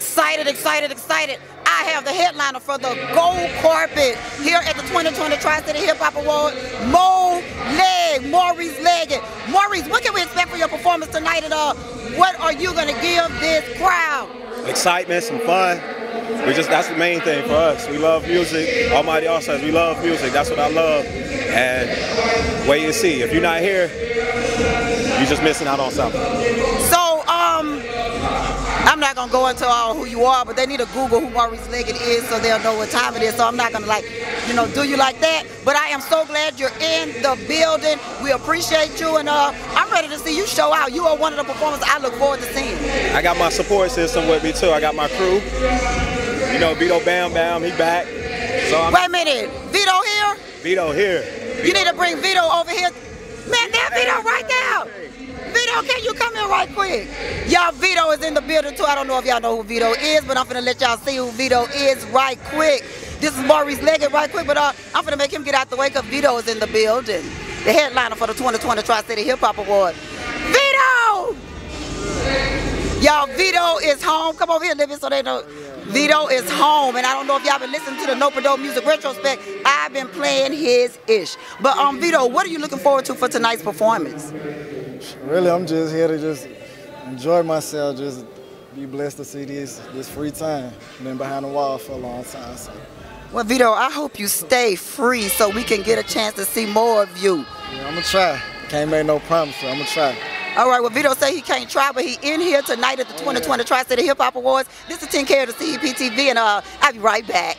excited, excited, excited. I have the headliner for the gold carpet here at the 2020 Tri-City Hip Hop Award, Moe Legg, Maurice Leggett. Maurice, what can we expect for your performance tonight and uh, what are you gonna give this crowd? Excitement, some fun. We just that's the main thing for us. We love music. Almighty All Stars, we love music. That's what I love. And wait and see. If you're not here, you're just missing out on something. So, not gonna go into all who you are, but they need to Google who Maurice Leggett is so they'll know what time it is. So I'm not gonna like, you know, do you like that. But I am so glad you're in the building. We appreciate you, and uh, I'm ready to see you show out. You are one of the performers I look forward to seeing. I got my support system with me too. I got my crew. You know, Vito Bam Bam, he back. So I'm Wait a minute, Vito here? Vito here. You need to bring Vito over here. Man, that Vito right there. Vito, can you come in right quick? Y'all, Vito is in the building too. I don't know if y'all know who Vito is, but I'm finna let y'all see who Vito is right quick. This is Maurice Leggett right quick, but uh, I'm finna make him get out the way because Vito is in the building. The headliner for the 2020 Tri-City Hip Hop Award. Vito! Y'all, Vito is home. Come over here, Libby, so they know. Vito is home, and I don't know if y'all been listening to the Nope Dope Music Retrospect. I've been playing his ish. But um, Vito, what are you looking forward to for tonight's performance? Really, I'm just here to just enjoy myself, just be blessed to see this this free time. Been behind the wall for a long time, so Well, Vito, I hope you stay free so we can get a chance to see more of you. yeah, I'm gonna try. Can't make no promises. I'm gonna try. All right, well, Vito say he can't try, but he in here tonight at the 2020 Tri-City Hip Hop Awards. This is 10K of the CEP TV, and uh, I'll be right back.